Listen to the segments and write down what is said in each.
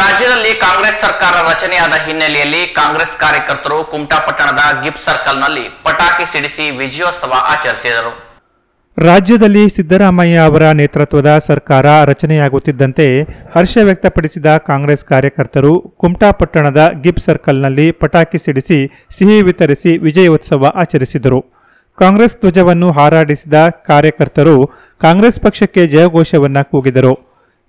ರಾಜ್ಯದಲ್ಲಿ ಕಾಂಗ್ರೆಸ್ ಸರ್ಕಾರ ರಚನೆಯಾದ ಹಿನ್ನೆಲೆಯಲ್ಲಿ ಕಾಂಗ್ರೆಸ್ ಕಾರ್ಯಕರ್ತರು ಕುಮಟಾ ಪಟ್ಟಣದ ಗಿಪ್ ಸರ್ಕಲ್ನಲ್ಲಿ ಪಟಾಕಿ ಸಿಡಿಸಿ ವಿಜಯೋತ್ಸವ ಆಚರಿಸಿದರು. ರಾಜ್ಯದಲ್ಲಿ ಸಿದ್ದರಾಮಯ್ಯ ಅವರ ನೇತೃತ್ವದ ಸರ್ಕಾರ ರಚನೆಯಾಗುತ್ತಿದ್ದಂತೆ ಹರ್ಷ ವ್ಯಕ್ತಪಡಿಸಿದ ಕಾಂಗ್ರೆಸ್ ಕಾರ್ಯಕರ್ತರು ಕುಮಟಾ ಪಟ್ಟಣದ ಗಿಪ್ ಸರ್ಕಲ್ನಲ್ಲಿ ಪಟಾಕಿ ಸಿಡಿಸಿ ಸಿಹಿ ವಿತರಿಸಿ ವಿಜಯೋತ್ಸವ ಆಚರಿಸಿದರು. ಕಾಂಗ್ರೆಸ್ ಧ್ವಜವನ್ನು ಹಾರಾಡಿಸಿದ ಕಾರ್ಯಕರ್ತರು ಕಾಂಗ್ರೆಸ್ ಪಕ್ಷಕ್ಕೆ ಜಯಘೋಷವನ್ನು ಕೂಗಿದರು.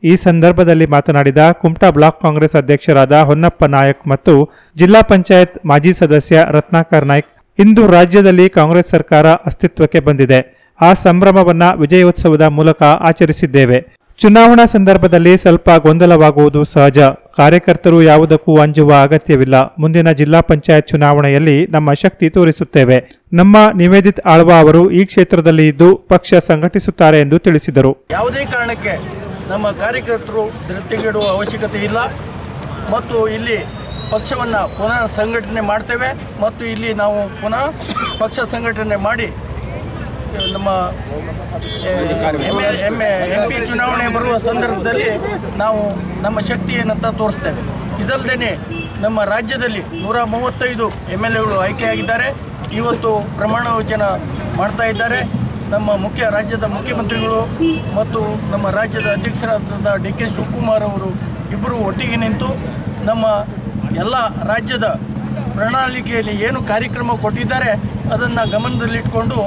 ಈ ಸಂದರ್ಭದಲ್ಲಿ ಮಾತನಾಡಿದ ಕುಮಟಾ ಬ್ಲಾಕ್ ಕಾಂಗ್ರೆಸ್ ಅಧ್ಯಕ್ಷರಾದ ಹೊನ್ನಪ್ಪ ನಾಯಕ್ ಮತ್ತು ಜಿಲ್ಲಾ ಪಂಚಾಯತ್ ಮಾಜಿ ಸದಸ್ಯ ರತ್ನಾಕರ್ ನಾಯ್ಕ್ ಇಂದು ರಾಜ್ಯದಲ್ಲಿ ಕಾಂಗ್ರೆಸ್ ಸರ್ಕಾರ ಅಸ್ತಿತ್ವಕ್ಕೆ ಬಂದಿದೆ. ಆ ಸಂಭ್ರಮವನ್ನ ವಿಜಯೋತ್ಸವದ ಮೂಲಕ ಆಚರಿಸಿದ್ದೇವೆ. ಚುನಾವಣಾ ಸಂದರ್ಭದಲ್ಲಿ ಸ್ವಲ್ಪ ಗೊಂದಲವಾಗುವುದು ಸಹಜ. ಕಾರ್ಯಕರ್ತರು ಯಾವುದಕ್ಕೂ ಅಂಜುವ ಅಗತ್ಯವಿಲ್ಲ. ಮುಂದಿನ ಜಿಲ್ಲಾ ಪಂಚಾಯತ್ ಚುನಾವಣೆಯಲ್ಲಿ ನಮ್ಮ ಶಕ್ತಿ ತೋರಿಸುತ್ತೇವೆ. ನಮ್ಮ ನಿವೇದಿತ್ ಆಳ್ವಾ ಅವರು ಈ ಕ್ಷೇತ್ರದಲ್ಲಿ ಇದ್ದು ಪಕ್ಷ ಸಂಘಟಿಸುತ್ತಾರೆ ಎಂದು ತಿಳಿಸಿದರು. ಯಾವುದೇ ಕಾರಣಕ್ಕೆ ನಮ್ಮ ಕಾರ್ಯಕರ್ತರು ದೃಷ್ಟಿಗಿಡುವ ಅವಶ್ಯಕತೆ ಇಲ್ಲ. ಮತ್ತು ಇಲ್ಲಿ ಪಕ್ಷವನ್ನು ಪುನಃ ಸಂಘಟನೆ ಮಾಡ್ತೇವೆ. ಮತ್ತು ಇಲ್ಲಿ ನಾವು ಪುನಃ ಪಕ್ಷ ಸಂಘಟನೆ ಮಾಡಿ, ನಮ್ಮ ಎಂ ಎಂ ಪಿ ಚುನಾವಣೆ ಬರುವ ಸಂದರ್ಭದಲ್ಲಿ ನಾವು ನಮ್ಮ ಶಕ್ತಿ ಏನಂತ ತೋರಿಸ್ತೇವೆ. ಇದಲ್ಲದೆ ನಮ್ಮ ರಾಜ್ಯದಲ್ಲಿ ನೂರ ಮೂವತ್ತೈದು ಎಂ ಎಲ್ ಎಗಳು ಆಯ್ಕೆಯಾಗಿದ್ದಾರೆ. ಇವತ್ತು ಪ್ರಮಾಣ ವಚನ ಮಾಡ್ತಾ ಇದ್ದಾರೆ. ನಮ್ಮ ಮುಖ್ಯ ರಾಜ್ಯದ ಮುಖ್ಯಮಂತ್ರಿಗಳು ಮತ್ತು ನಮ್ಮ ರಾಜ್ಯದ ಅಧ್ಯಕ್ಷರಾದ ಡಿ ಕೆ ಶಿವಕುಮಾರ್ ಅವರು ಇಬ್ಬರು ಒಟ್ಟಿಗೆ ನಿಂತು ನಮ್ಮ ಎಲ್ಲ ರಾಜ್ಯದ ಪ್ರಣಾಳಿಕೆಯಲ್ಲಿ ಏನು ಕಾರ್ಯಕ್ರಮ ಕೊಟ್ಟಿದ್ದಾರೆ ಅದನ್ನು ಗಮನದಲ್ಲಿಟ್ಕೊಂಡು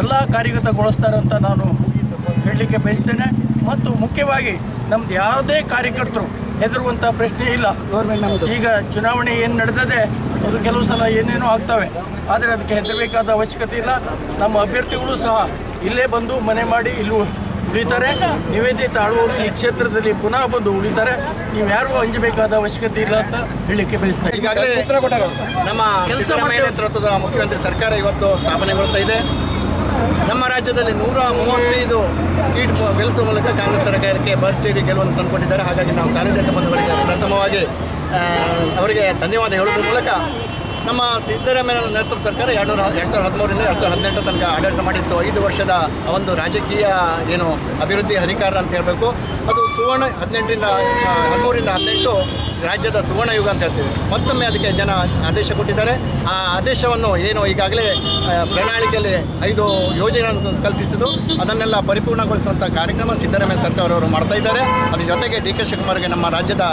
ಎಲ್ಲ ಕಾರ್ಯಗತಗೊಳಿಸ್ತಾರೆ ಅಂತ ನಾನು ಹೇಳಲಿಕ್ಕೆ ಬಯಸ್ತೇನೆ. ಮತ್ತು ಮುಖ್ಯವಾಗಿ ನಮ್ದು ಯಾವುದೇ ಕಾರ್ಯಕರ್ತರು ಹೆದರುವಂಥ ಪ್ರಶ್ನೆ ಇಲ್ಲ. ಈಗ ಚುನಾವಣೆ ಏನು ನಡೆದಿದೆ ಅದು ಕೆಲವು ಸಲ ಏನೇನೋ ಆಗ್ತವೆ. ಆದರೆ ಅದಕ್ಕೆ ಹೆದರಬೇಕಾದ ಅವಶ್ಯಕತೆ ಇಲ್ಲ. ನಮ್ಮ ಅಭ್ಯರ್ಥಿಗಳು ಸಹ ಇಲ್ಲೇ ಬಂದು ಮನೆ ಮಾಡಿ ಇಲ್ಲಿ ಉಳಿತಾರೆ. ನಿವೇದಿತ ಆಳುವವರು ಈ ಕ್ಷೇತ್ರದಲ್ಲಿ ಪುನಃ ಬಂದು ಉಳಿತಾರೆ. ನೀವು ಯಾರಿಗೂ ಅಂಜಬೇಕಾದ ಅವಶ್ಯಕತೆ ಇಲ್ಲ ಅಂತ ಹೇಳಿಕೆ ಬಯಸ್ತಾರೆ ನಮ್ಮ ಸಿದ್ದರಾಮಯ್ಯ ನೇತೃತ್ವದ ಮುಖ್ಯಮಂತ್ರಿ ಸರ್ಕಾರ ಇವತ್ತು ಸ್ಥಾಪನೆಗೊಳ್ತಾ ಇದೆ. ನಮ್ಮ ರಾಜ್ಯದಲ್ಲಿ ನೂರ ಮೂವತ್ತೈದು ಸೀಟ್ ಗೆಲ್ಲಿಸುವ ಮೂಲಕ ಕಾಂಗ್ರೆಸ್ ಸರ್ಕಾರಕ್ಕೆ ಭರ್ಜರಿ ಗೆಲುವನ್ನು ತಂದುಕೊಟ್ಟಿದ್ದಾರೆ. ಹಾಗಾಗಿ ನಾವು ಸಾರ್ವಜನಿಕ ಬಂಧುಗಳಿಗೆ ಪ್ರಥಮವಾಗಿ ಅವರಿಗೆ ಧನ್ಯವಾದ ಹೇಳುವುದರ ಮೂಲಕ ನಮ್ಮ ಸಿದ್ದರಾಮಯ್ಯ ನೇತೃತ್ವ ಸರ್ಕಾರ ಎರಡು ನೂರ ಎರಡು ಸಾವಿರದ ಹದಿಮೂರರಿಂದ ಎರಡು ಸಾವಿರದ ಹದಿನೆಂಟರ ತನಕ ಆಡಳಿತ ಮಾಡಿತ್ತು. ಐದು ವರ್ಷದ ಒಂದು ರಾಜಕೀಯ, ಏನು, ಅಭಿವೃದ್ಧಿ ಹರಿಕಾರ ಅಂತ ಹೇಳಬೇಕು. ಅದು ಸುವರ್ಣ ಹದಿನೆಂಟರಿಂದ ಹದಿಮೂರಿಂದ ಹದಿನೆಂಟು ರಾಜ್ಯದ ಸುವರ್ಣ ಯುಗ ಅಂತ ಹೇಳ್ತೀವಿ. ಮತ್ತೊಮ್ಮೆ ಅದಕ್ಕೆ ಜನ ಆದೇಶ ಕೊಟ್ಟಿದ್ದಾರೆ. ಆ ಆದೇಶವನ್ನು ಏನು ಈಗಾಗಲೇ ಪ್ರಣಾಳಿಕೆಯಲ್ಲಿ ಐದು ಯೋಜನೆಗಳನ್ನು ಕಲ್ಪಿಸಿದ್ದು. ಅದನ್ನೆಲ್ಲ ಪರಿಪೂರ್ಣಗೊಳಿಸುವಂಥ ಕಾರ್ಯಕ್ರಮ ಸಿದ್ದರಾಮಯ್ಯ ಸರ್ಕಾರವರು ಮಾಡ್ತಾ ಇದ್ದಾರೆ. ಅದರ ಜೊತೆಗೆ ಡಿ ಕೆ ಶಿವಕುಮಾರ್ಗೆ ನಮ್ಮ ರಾಜ್ಯದ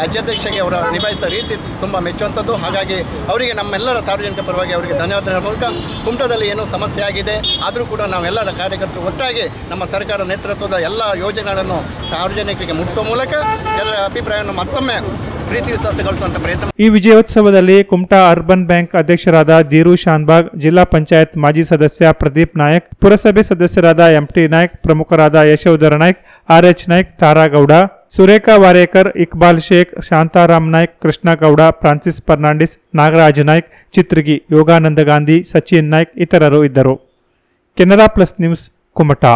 ರಾಜ್ಯಾಧ್ಯಕ್ಷರಿಗೆ ಅವರ ನಿಭಾಯಿಸೋ ರೀತಿ ತುಂಬ ಮೆಚ್ಚುವಂಥದ್ದು. ಹಾಗಾಗಿ ಅವರಿಗೆ ನಮ್ಮೆಲ್ಲರ ಸಾರ್ವಜನಿಕ ಪರವಾಗಿ ಅವರಿಗೆ ಧನ್ಯವಾದಗಳ. ಮೂಲಕ ಕುಮಟದಲ್ಲಿ ಏನೋ ಸಮಸ್ಯೆ ಆಗಿದೆ. ಆದರೂ ಕೂಡ ನಾವೆಲ್ಲರ ಕಾರ್ಯಕರ್ತರು ಒಟ್ಟಾಗಿ ನಮ್ಮ ಸರ್ಕಾರ ನೇತೃತ್ವದ ಎಲ್ಲ ಯೋಜನೆಗಳನ್ನು ಸಾರ್ವಜನಿಕರಿಗೆ ಮುಟ್ಟಿಸುವ ಮೂಲಕ ಎಲ್ಲರ ಅಭಿಪ್ರಾಯವನ್ನು ಮತ್ತೊಮ್ಮೆ ಈ ವಿಜಯೋತ್ಸವದಲ್ಲಿ ಕುಮಟಾ ಅರ್ಬನ್ ಬ್ಯಾಂಕ್ ಅಧ್ಯಕ್ಷರಾದ ದೀರು ಶಾನ್ಬಾಗ್, ಜಿಲ್ಲಾ ಪಂಚಾಯತ್ ಮಾಜಿ ಸದಸ್ಯ ಪ್ರದೀಪ್ ನಾಯಕ್, ಪುರಸಭೆ ಸದಸ್ಯರಾದ ಎಂಟಿ ನಾಯ್ಕ್, ಪ್ರಮುಖರಾದ ಯಶೋಧರ ನಾಯ್ಕ್ ಆರ್ಎಚ್ ನಾಯ್ಕ್, ತಾರಾಗೌಡ, ಸುರೇಖಾ ವಾರೇಕರ್, ಇಕ್ಬಾಲ್ ಶೇಖ್, ಶಾಂತಾರಾಮ್ ನಾಯ್ಕ್, ಕೃಷ್ಣಗೌಡ, ಫ್ರಾನ್ಸಿಸ್ ಫರ್ನಾಂಡಿಸ್, ನಾಗರಾಜ್ ನಾಯ್ಕ್, ಚಿತ್ರಗಿ ಯೋಗಾನಂದ ಗಾಂಧಿ, ಸಚಿನ್ ನಾಯ್ಕ್ ಇತರರು ಇದ್ದರು. Canara plus news, Kumta.